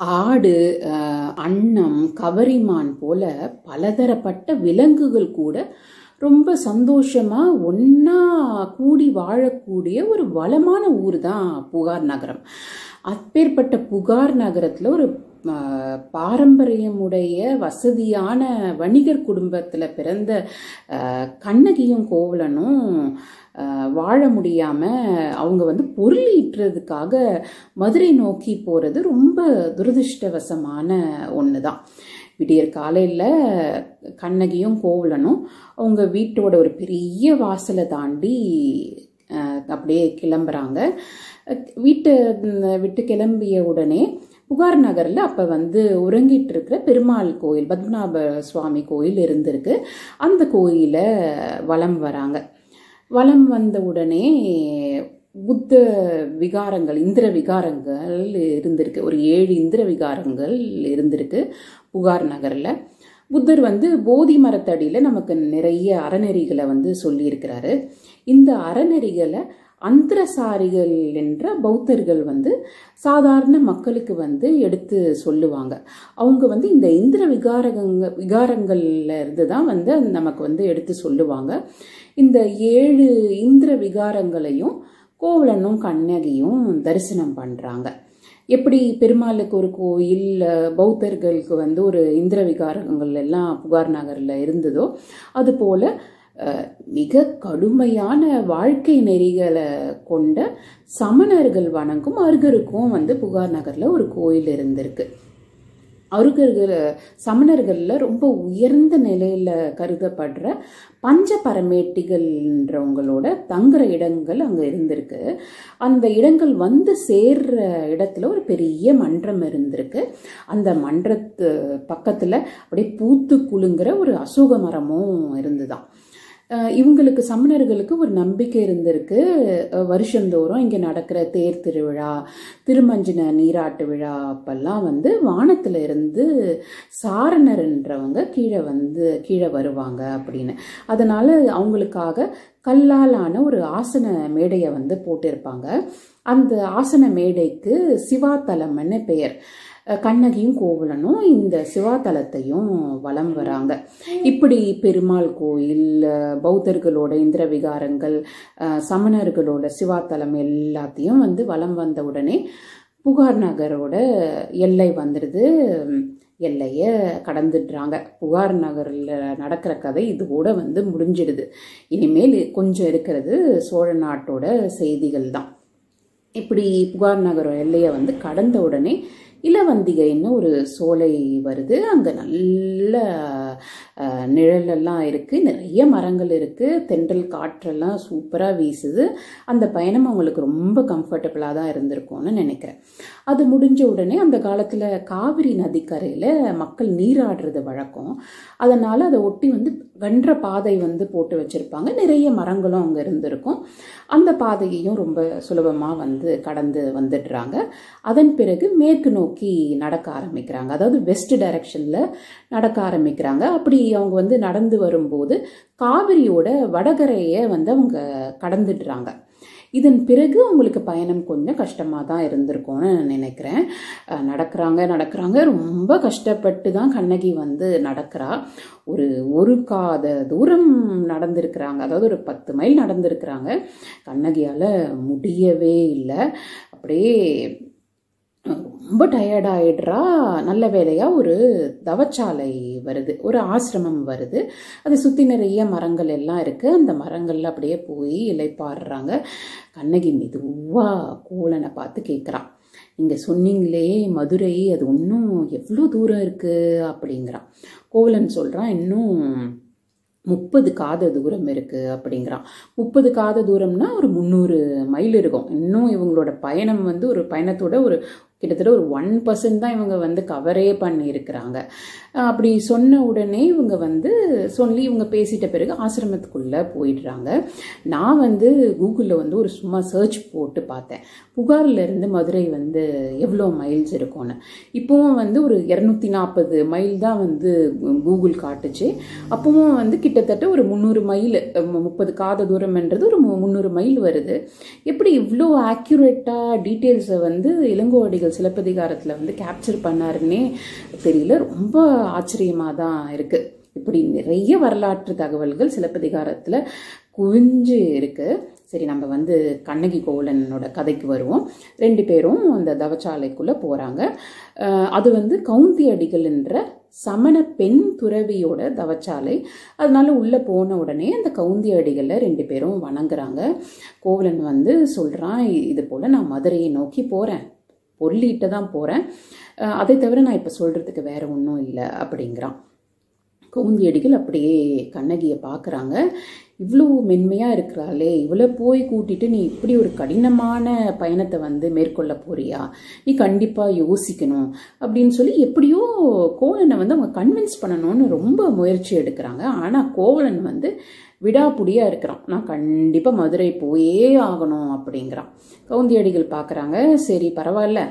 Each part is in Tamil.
ஆடு அன்னம் கவரிமான் போல பலதரப்பட்ட விலங்குகள் கூட ரொம்ப சந்தோஷமா ஒன்னா கூடி வாழக்கூடிய ஒரு வளமான ஊர் தான் புகார் நகரம். அப்பேற்பட்ட புகார் நகரத்தில் ஒரு பாரம்பரியமுடைய வசதியான வணிகர் குடும்பத்தில் பிறந்த கண்ணகியும் கோவலனும் வாழ முடியாமல் அவங்க வந்து பொருள் ஈட்டுறதுக்காக மதுரை நோக்கி போகிறது ரொம்ப துரதிருஷ்டவசமான ஒன்று தான் விடியற் காலையில் கண்ணகியும் கோவலனும் அவங்க வீட்டோட ஒரு பெரிய வாசலை தாண்டி அப்படியே கிளம்புறாங்க. வீட்டை விட்டு கிளம்பிய உடனே புகார் நகரில் அப்போ வந்து உறங்கிட்டு இருக்கிற பெருமாள் கோயில் பத்மநாப சுவாமி கோயில் இருந்திருக்கு. அந்த கோயிலை வலம் வராங்க. வலம் வந்த உடனே புத்த விகாரங்கள் இந்திர விகாரங்கள் இருந்திருக்கு. ஒரு ஏழு இந்திர விகாரங்கள் இருந்திருக்கு புகார் நகரில். புத்தர் வந்து போதி மரத்தடியில் நமக்கு நிறைய அறநெறிகளை வந்து சொல்லியிருக்கிறாரு. இந்த அறநெறிகளை அந்தரசாரிகள் என்ற பௌத்தர்கள் வந்து சாதாரண மக்களுக்கு வந்து எடுத்து சொல்லுவாங்க. அவங்க வந்து இந்த இந்திர விகாரகங்க விகாரங்கள்ல இருந்து தான் வந்து நமக்கு வந்து எடுத்து சொல்லுவாங்க. இந்த ஏழு இந்திர விகாரங்களையும் கோவலனும் கண்ணகியும் தரிசனம் பண்றாங்க. எப்படி பெருமாளுக்கு ஒரு கோயில் பௌத்தர்களுக்கு வந்து ஒரு இந்திர விகாரங்கள் எல்லாம் புகார் நகர்ல இருந்ததோ அது போல மிக கடுமையான வாழ்க்கை நெறிகளை கொண்ட சமணர்கள் வணங்கும் அருகருக்கும் வந்து புகார் நகரில் ஒரு கோயில் இருந்திருக்கு. அருகர்கள் சமணர்களில் ரொம்ப உயர்ந்த நிலையில் கருதப்படுற பஞ்ச பரமேட்டிகள்ன்றவங்களோட தங்குற இடங்கள் அங்கே இருந்திருக்கு. அந்த இடங்கள் வந்து சேர்ற இடத்துல ஒரு பெரிய மன்றம் இருந்திருக்கு. அந்த மன்றத்து பக்கத்தில் அப்படியே பூத்து குலுங்குற ஒரு அசோக மரமும் இருந்துதான். இவங்களுக்கு சமணர்களுக்கு ஒரு நம்பிக்கை இருந்திருக்கு. வருஷந்தோறும் இங்கே நடக்கிற தேர் திருவிழா திருமஞ்சின நீராட்டு விழா அப்பெல்லாம் வந்து வானத்தில் இருந்து சாரணர்ன்றவங்க கீழே வந்து கீழே வருவாங்க அப்படின்னு. அதனால் அவங்களுக்காக கல்லாலான ஒரு ஆசன மேடையை வந்து போட்டிருப்பாங்க. அந்த ஆசன மேடைக்கு சிவாத்தலம்னு பெயர். கண்ணகியும் கோவலனும் இந்த சிவாத்தலத்தையும் வலம் வராங்க. இப்படி பெருமாள் கோயில் பௌத்தர்களோட இந்திர விகாரங்கள் சமணர்களோட சிவாத்தலம் எல்லாத்தையும் வந்து வலம் வந்த உடனே புகார் நகரோட எல்லை வந்துடுது எல்லையை கடந்துடுறாங்க. புகார் நகரில் நடக்கிற கதை இதோட வந்து முடிஞ்சிடுது. இனிமேல் கொஞ்சம் இருக்கிறது சோழ நாட்டோட செய்திகள் தான் இப்படி புகார் நகர எல்லையை வந்து கடந்த உடனே இளவந்திகைன்னு ஒரு சோலை வருது. அங்கே நல்ல நிழலெல்லாம் இருக்குது நிறைய மரங்கள் இருக்குது தென்றல் காற்றெல்லாம் சூப்பராக வீசுது. அந்த பயணம் அவங்களுக்கு ரொம்ப கம்ஃபர்டபுளாக தான் இருந்திருக்கும்னு நினைக்கிறேன். அது முடிஞ்ச உடனே அந்த காலத்தில் காவிரி நதிக்கரையில் மக்கள் நீராடுறது வழக்கம். அதனால் அதை ஒட்டி வந்து வென்ற பாதை வந்து போட்டு வச்சுருப்பாங்க. நிறைய மரங்களும் அங்கே இருந்திருக்கும். அந்த பாதையையும் ரொம்ப சுலபமாக வந்து கடந்து வந்துடுறாங்க. அதன் பிறகு மேற்கு நோக்கி நடக்க ஆரம்பிக்கிறாங்க. அதாவது வெஸ்ட் டைரக்ஷனில் நடக்க ஆரம்பிக்கிறாங்க. அப்படி அவங்க வந்து நடந்து வரும்போது காவிரியோட வடகரையை வந்து அவங்க கடந்துடுறாங்க. இதன் பிறகு அவங்களுக்கு பயணம் கொஞ்சம் கஷ்டமாக தான் இருந்திருக்கும்னு நினைக்கிறேன். நடக்கிறாங்க நடக்கிறாங்க. ரொம்ப கஷ்டப்பட்டு தான் கண்ணகி வந்து நடக்கிறா. ஒரு ஒரு காத தூரம் நடந்திருக்கிறாங்க. அதாவது ஒரு பத்து மைல் நடந்திருக்கிறாங்க. கண்ணகியால் முடியவே இல்லை. அப்படியே ரொம்ப டயர்டாயிடுறா நல்ல வேலையாக ஒரு தவச்சாலை வருது. ஒரு ஆசிரமம் வருது. அதை சுற்றி நிறைய மரங்கள் எல்லாம் இருக்குது அந்த மரங்கள்ல அப்படியே போய் இலைப்பாடுறாங்க கண்ணகி மெதுவாக கோலனை பார்த்து கேட்குறான் நீங்கள் சொன்னீங்களே மதுரை அது இன்னும் எவ்வளோ தூரம் இருக்குது அப்படிங்கிறான் கோவலன் சொல்கிறான் இன்னும் முப்பது காத தூரம் இருக்குது அப்படிங்கிறான் முப்பது காத தூரம்னா ஒரு முந்நூறு மைல் இருக்கும். இன்னும் இவங்களோட பயணம் வந்து ஒரு பயணத்தோட ஒரு கிட்டத்தட்ட ஒரு ஒன் பர்சன்ட் தான் இவங்க வந்து கவரே பண்ணியிருக்கிறாங்க. அப்படி சொன்ன உடனே இவங்க வந்து சொல்லி இவங்க பேசிட்ட பிறகு ஆசிரமத்துக்குள்ளே போயிடுறாங்க. நான் வந்து கூகுளில் வந்து ஒரு சும்மா சர்ச் போட்டு பார்த்தேன். புகார்லேருந்து மதுரை வந்து எவ்வளோ மைல்ஸ் இருக்கும்னு. இப்போவும் வந்து ஒரு இரநூத்தி நாற்பது மைல் தான் வந்து கூகுள் காட்டுச்சு. அப்பவும் வந்து கிட்டத்தட்ட ஒரு முந்நூறு மைல் முப்பது காத தூரம்ன்றது ஒரு முந்நூறு மைல் வருது. எப்படி இவ்வளோ ஆக்யூரேட்டாக டீட்டெயில்ஸை வந்து இளங்கோவடிகள் சிலப்பதிகாரத்தில் வந்து கேப்சர் பண்ணாருன்னே தெரியல. ரொம்ப ஆச்சரியமாக தான் இருக்குது இப்படி நிறைய வரலாற்று தகவல்கள் சிலப்பதிகாரத்தில் குவிஞ்சு இருக்குது சரி நம்ம வந்து கண்ணகி கோவலனோட கதைக்கு வருவோம். ரெண்டு பேரும் அந்த தவச்சாலைக்குள்ளே போகிறாங்க அது வந்து கவுந்தி அடிகள் என்ற சமண பெண் துறவியோட தவச்சாலை. அதனால உள்ளே போன உடனே அந்த கவுந்தி அடிகளில் ரெண்டு பேரும் வணங்குறாங்க. கோவலன் வந்து சொல்கிறான் இது போல் நான் மதுரையை நோக்கி போகிறேன் பொருளிட்டு தான் போகிறேன் அதை தவிர நான் இப்போ சொல்கிறதுக்கு வேற ஒன்றும் இல்லை அப்படிங்கிறான். கவுந்தியடிகள் அப்படியே கண்ணகியை பார்க்குறாங்க இவ்வளோ மென்மையாக இருக்கிறாளே இவ்வளோ போய் கூட்டிட்டு நீ இப்படி ஒரு கடினமான பயணத்தை வந்து மேற்கொள்ள போறியா? நீ கண்டிப்பாக யோசிக்கணும் அப்படின்னு சொல்லி எப்படியோ கோவலனை வந்து அவங்க கன்வின்ஸ் பண்ணணும்னு ரொம்ப முயற்சி எடுக்கிறாங்க. ஆனால் கோவலன் வந்து விடாப்புடியாக இருக்கிறான். நான் கண்டிப்பாக மதுரை போயே ஆகணும் அப்படிங்கிறான். கவுந்தியடிகள் பார்க்குறாங்க சரி பரவாயில்ல.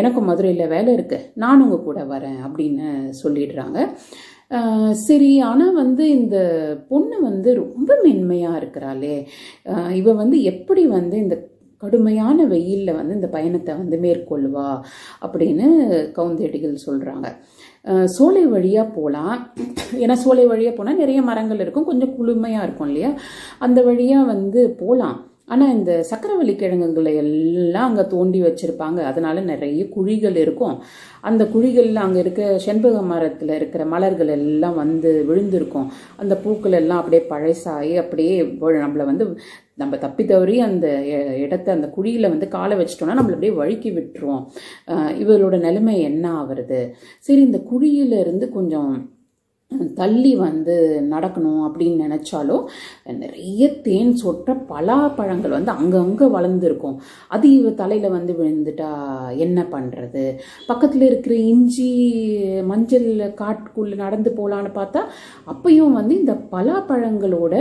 எனக்கும் மதுரையில் வேலை இருக்குது நான் உங்கள் கூட வரேன் அப்படின்னு சொல்லிடுறாங்க. சரி ஆனால் வந்து இந்த பொண்ணு வந்து ரொம்ப மென்மையாக இருக்கிறாளே. இவ வந்து எப்படி வந்து இந்த கடுமையான வெயிலில் வந்து இந்த பயணத்தை வந்து மேற்கொள்வா அப்படின்னு கவுந்தேடிகள் சொல்கிறாங்க சோலை வழியாக போகலாம் ஏன்னா சோலை வழியாக போனால் நிறைய மரங்கள் இருக்கும். கொஞ்சம் குளுமையாக இருக்கும் இல்லையா? அந்த வழியாக வந்து போகலாம் ஆனால் இந்த சக்கரவள்ளி கிழங்குகளை எல்லாம் அங்கே தோண்டி வச்சுருப்பாங்க. அதனால் நிறைய குழிகள் இருக்கும். அந்த குழிகளில் அங்கே இருக்க செண்பக மரத்தில் இருக்கிற மலர்கள் எல்லாம் வந்து விழுந்திருக்கும். அந்த பூக்கள் எல்லாம் அப்படியே பழசாகி அப்படியே நம்மளை வந்து நம்ம தப்பி தவறி அந்த இடத்த அந்த குழியில் வந்து காலை வச்சிட்டோம்னா நம்மள அப்படியே வழுக்கி விட்டுருவோம் இவரோட நிலைமை என்ன ஆகுறது? சரி இந்த குழியிலிருந்து கொஞ்சம் தள்ளி வந்து நடக்கணும் அப்படின்னு நினச்சாலும் நிறைய தேன் சொற்ற பலாப்பழங்கள் வந்து அங்கங்கே வளர்ந்துருக்கும். அது இவ தலையில் வந்து விழுந்துட்டா என்ன பண்ணுறது பக்கத்தில் இருக்கிற இஞ்சி மஞ்சள் காட்டுக்குள்ளே நடந்து போகலான்னு பார்த்தா அப்பையும் வந்து இந்த பலாப்பழங்களோட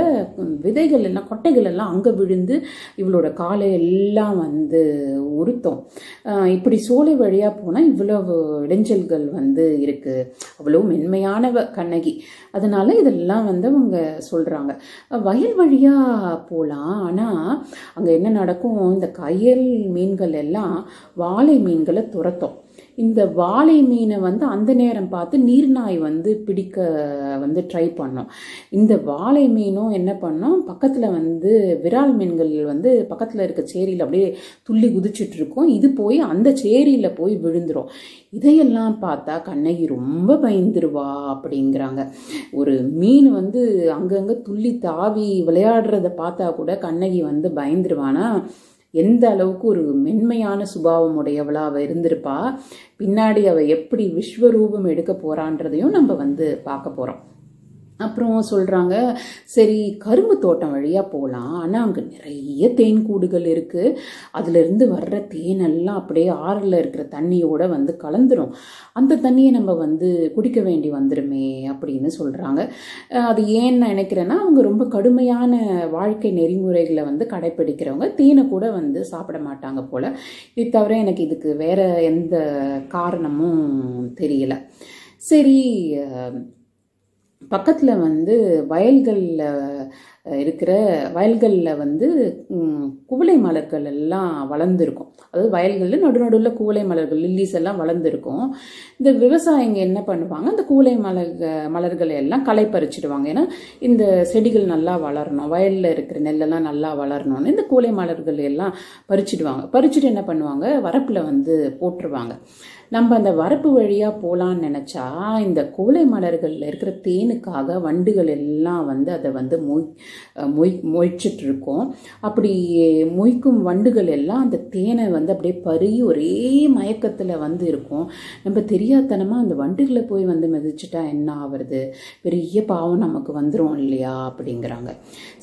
விதைகள் எல்லாம் கொட்டைகள் எல்லாம் அங்கே விழுந்து இவளோட காலை எல்லாம் வந்து உறுத்தும் இப்படி சோலை வழியாக போனால் இவ்வளவு இடைஞ்சல்கள் வந்து இருக்குது அவ்வளோ மென்மையானவ கண்ணை அழகி அதனால இதெல்லாம் வந்து அவங்க சொல்கிறாங்க வயல் வழியாக போகலாம் ஆனால் அங்கே என்ன நடக்கும்? இந்த கயல் மீன்கள் எல்லாம் வாழை மீன்களை துரத்தும். இந்த வாழை மீனை வந்து அந்த நேரம் பார்த்து நீர்நாய் வந்து பிடிக்க வந்து ட்ரை பண்ணோம். இந்த வாழை மீனும் என்ன பண்ணோம்? பக்கத்தில் வந்து விரால் மீன்கள் வந்து பக்கத்தில் இருக்க சேரியில் அப்படியே துள்ளி குதிச்சுட்டு இருக்கும். இது போய் அந்த சேரியில் போய் விழுந்துடும் இதையெல்லாம் பார்த்தா கண்ணகி ரொம்ப பயந்துருவா அப்படிங்கிறாங்க. ஒரு மீன் வந்து அங்கங்கே துள்ளி தாவி விளையாடுறத பார்த்தா கூட கண்ணகி வந்து பயந்துருவானா? எந்த அளவுக்கு ஒரு மென்மையான சுபாவம் உடையவளா அவள் இருந்திருப்பா பின்னாடி அவள் எப்படி விஸ்வரூபம் எடுக்க போறான்றதையும் நம்ம வந்து பார்க்க போறோம். அப்புறம் சொல்கிறாங்க சரி கரும்பு தோட்டம் வழியாக போகலாம் ஆனால் அங்கே நிறைய தேன் கூடுகள் இருக்குது அதுலேருந்து வர்ற தேனெல்லாம் அப்படியே ஆறில் இருக்கிற தண்ணியோட வந்து கலந்துரும். அந்த தண்ணியை நம்ம வந்து குடிக்க வேண்டி வந்துடுமே அப்படின்னு சொல்கிறாங்க அது ஏன் நான் நினைக்கிறேன்னா அவங்க ரொம்ப கடுமையான வாழ்க்கை நெறிமுறைகளை வந்து கடைப்பிடிக்கிறவங்க. தேனை கூட வந்து சாப்பிட மாட்டாங்க போல். இது தவிர எனக்கு இதுக்கு வேறு எந்த காரணமும் தெரியல. சரி பக்கத்தில் வந்து வயல்களில் இருக்கிற வயல்களில் வந்து குவளை மலர்கள் எல்லாம் வளர்ந்துருக்கும். அதாவது வயல்களில் நடு நடுவில் குவளை மலர்கள் லில்லிஸ் எல்லாம் வளர்ந்துருக்கும். இந்த விவசாயிங்க என்ன பண்ணுவாங்க? அந்த குவளை மலர் மலர்களை எல்லாம் களை பறிச்சிடுவாங்க ஏன்னா இந்த செடிகள் நல்லா வளரணும் வயலில் இருக்கிற நெல்லெல்லாம் நல்லா வளரணும்னு இந்த குவளை மலர்கள் எல்லாம் பறிச்சிடுவாங்க. பறிச்சுட்டு என்ன பண்ணுவாங்க? வரப்பில் வந்து போட்டுருவாங்க. நம்ம அந்த வரப்பு வழியாக போகலான்னு நினச்சா இந்த கோலை மலர்களில் இருக்கிற தேனுக்காக வண்டுகள் எல்லாம் வந்து அதை வந்து மொய் மொய் மொய்ச்சிட்ருக்கோம் அப்படி மொய்க்கும் வண்டுகள் எல்லாம் அந்த தேனை வந்து அப்படியே பருகி ஒரே மயக்கத்தில் வந்து இருக்கும். நம்ம தெரியாதனமாக அந்த வண்டுகளை போய் வந்து மிதிச்சிட்டா என்ன ஆகுறது பெரிய பாவம் நமக்கு வந்துடும் இல்லையா அப்படிங்கிறாங்க.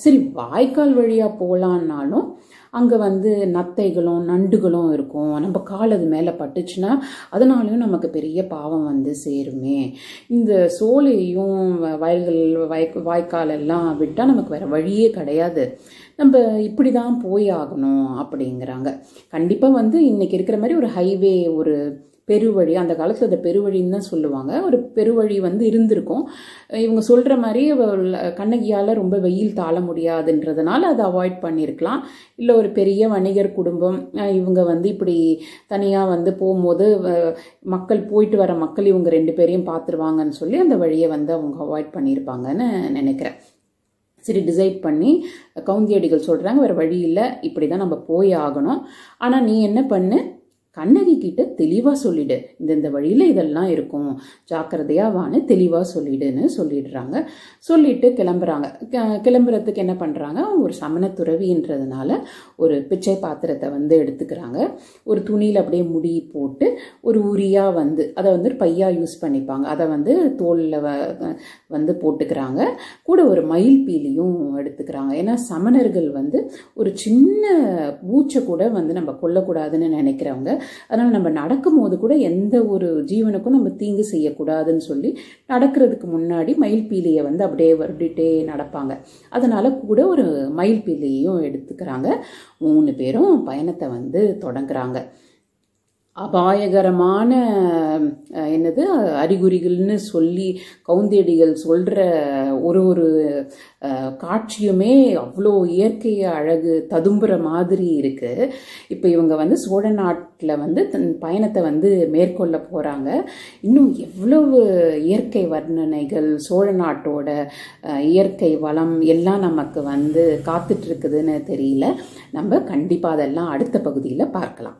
சரி வாய்க்கால் வழியாக போகலான்னாலும் அங்கே வந்து நத்தைகளும் நண்டுகளும் இருக்கும். நம்ம கால் அது மேலே பட்டுச்சுன்னா அதனாலையும் நமக்கு பெரிய பாவம் வந்து சேருமே. இந்த சோலையும் வயல்கள் வய வாய்க்கால் எல்லாம் விட்டால் நமக்கு வேறு வழியே கிடையாது. நம்ம இப்படி தான் போய் ஆகணும் அப்படிங்கிறாங்க. கண்டிப்பாக வந்து இன்றைக்கி இருக்கிற மாதிரி ஒரு ஹைவே ஒரு பெருவழி அந்த காலத்தில் அதை பெருவழின்னு தான் சொல்லுவாங்க. ஒரு பெருவழி வந்து இருந்திருக்கும். இவங்க சொல்கிற மாதிரி கண்ணகியால் ரொம்ப வெயில் தாழ முடியாதுன்றதுனால அதை அவாய்ட் பண்ணியிருக்கலாம் இல்லை ஒரு பெரிய வணிகர் குடும்பம் இவங்க வந்து இப்படி தனியாக வந்து போகும்போது மக்கள் போயிட்டு வர மக்கள் இவங்க ரெண்டு பேரையும் பார்த்துருவாங்கன்னு சொல்லி அந்த வழியை வந்து அவங்க அவாய்ட் பண்ணியிருப்பாங்கன்னு நினைக்கிறேன். சரி டிசைட் பண்ணி கவுந்தியடிகள் சொல்கிறாங்க வேறு வழி இல்லை இப்படி தான் நம்ம போய் ஆகணும். ஆனால் நீ என்ன பண்ணு? கண்ணகி கிட்ட தெளிவாக சொல்லிடு. இந்தந்த வழியில இதெல்லாம் இருக்கும். ஜாக்கிரதையாக வான்னு தெளிவாக சொல்லிடுன்னு சொல்லிடுறாங்க. சொல்லிட்டு கிளம்புறாங்க. க- கிளம்புறதுக்கு என்ன பண்ணுறாங்க ஒரு சமண துறவின்றதுனால ஒரு பிச்சை பாத்திரத்தை வந்து எடுத்துக்கிறாங்க. ஒரு துணியில் அப்படியே முடி போட்டு ஒரு உரியாக வந்து அதை வந்து ஒரு பையா யூஸ் பண்ணிப்பாங்க. அதை வந்து தோலில் வந்து போட்டுக்கிறாங்க. கூட ஒரு மயில் பீலியும் எடுத்துக்கிறாங்க. ஏன்னா சமணர்கள் வந்து ஒரு சின்ன பூச்சை கூட வந்து நம்ம கொல்லக்கூடாதுன்னு நினைக்கிறவங்க அதனால் நம்ம நடக்கும்போது கூட எந்த ஒரு ஜீவனுக்கும் நம்ம தீங்கு செய்யக்கூடாதுன்னு சொல்லி நடக்கிறதுக்கு முன்னாடி மயில் பீலியை வந்து அப்படியே வருடிட்டே நடப்பாங்க. அதனால கூட ஒரு மயில் பீலியையும் எடுத்துக்கிறாங்க. மூணு பேரும் பயணத்தை வந்து தொடங்குறாங்க. அபாயகரமான என்னது? அறிகுறிகள்னு சொல்லி கவுந்தேடிகள் சொல்கிற ஒரு ஒரு காட்சியுமே அவ்வளோ இயற்கை அழகு ததும்புற மாதிரி இருக்குது இப்போ இவங்க வந்து சோழ நாட்டில் வந்து தன் பயணத்தை வந்து மேற்கொள்ள போகிறாங்க இன்னும் எவ்வளவு இயற்கை வர்ணனைகள் சோழ நாட்டோட இயற்கை வளம் எல்லாம் நமக்கு வந்து காத்துட்ருக்குதுன்னு தெரியல. நம்ம கண்டிப்பாக அதெல்லாம் அடுத்த பகுதியில் பார்க்கலாம்.